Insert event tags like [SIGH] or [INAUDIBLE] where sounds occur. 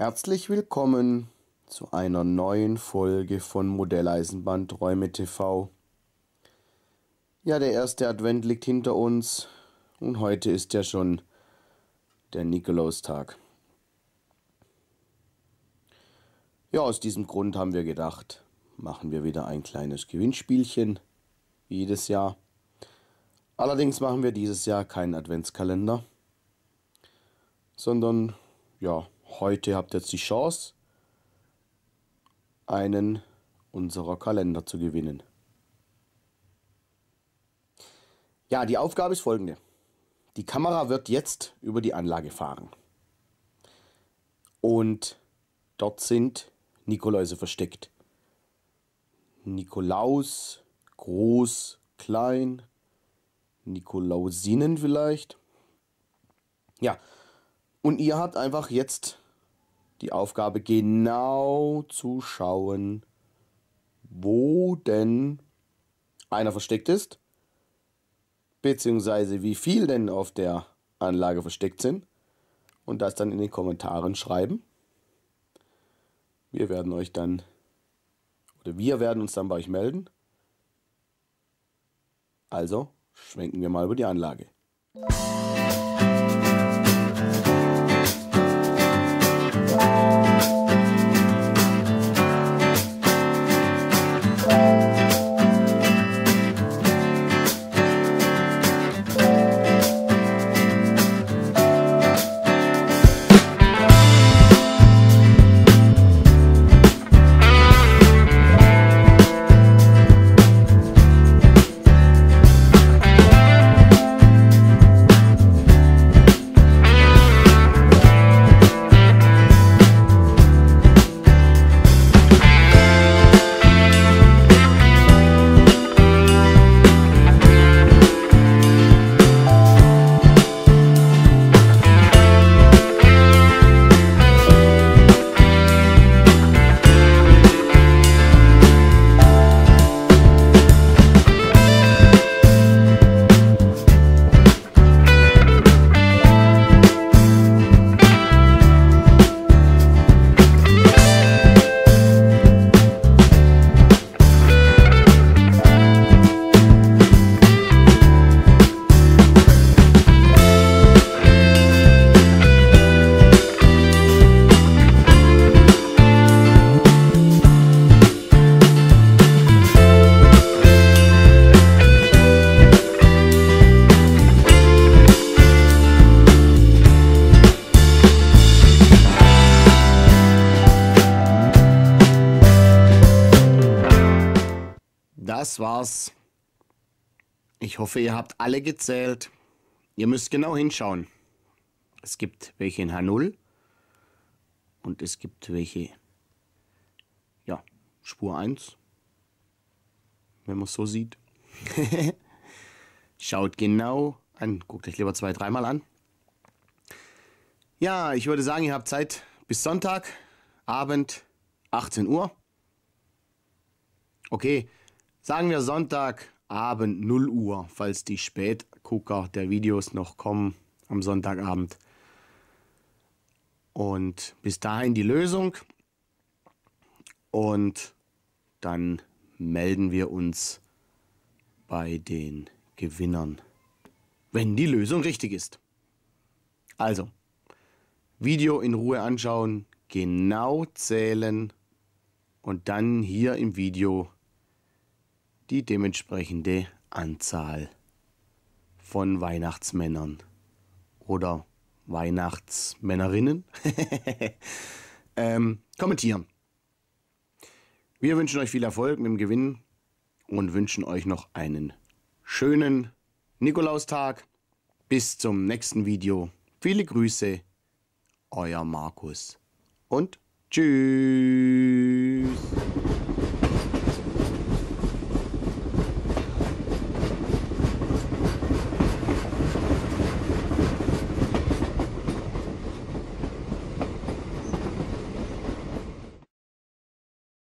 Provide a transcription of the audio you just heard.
Herzlich willkommen zu einer neuen Folge von Modelleisenbahn Träume TV. Ja, der erste Advent liegt hinter uns und heute ist ja schon der Nikolaustag. Ja, aus diesem Grund haben wir gedacht, machen wir wieder ein kleines Gewinnspielchen, wie jedes Jahr. Allerdings machen wir dieses Jahr keinen Adventskalender, sondern ja, heute habt ihr jetzt die Chance, einen unserer Kalender zu gewinnen. Ja, die Aufgabe ist folgende. Die Kamera wird jetzt über die Anlage fahren. Und dort sind Nikoläuse versteckt. Nikolaus, groß, klein, Nikolausinnen vielleicht. Ja, und ihr habt einfach jetzt die Aufgabe, genau zu schauen, wo denn einer versteckt ist, beziehungsweise wie viel denn auf der Anlage versteckt sind und das dann in den Kommentaren schreiben. Wir werden euch dann, oder wir werden uns dann bei euch melden. Also schwenken wir mal über die Anlage. Das war's. Ich hoffe, ihr habt alle gezählt. Ihr müsst genau hinschauen. Es gibt welche in H0 und es gibt welche, ja, Spur 1, wenn man es so sieht. [LAUGHS] Schaut genau an, guckt euch lieber zwei, dreimal an. Ja, ich würde sagen, ihr habt Zeit bis Sonntag, Abend, 18 Uhr. Okay, Sagen wir Sonntagabend 0 Uhr, falls die Spätgucker der Videos noch kommen am Sonntagabend. Und bis dahin die Lösung. Und dann melden wir uns bei den Gewinnern, wenn die Lösung richtig ist. Also, Video in Ruhe anschauen, genau zählen und dann hier im Video die dementsprechende Anzahl von Weihnachtsmännern oder Weihnachtsmännerinnen [LAUGHS] ähm, kommentieren. Wir wünschen euch viel Erfolg mit dem Gewinn und wünschen euch noch einen schönen Nikolaustag. Bis zum nächsten Video. Viele Grüße, euer Markus und tschüss.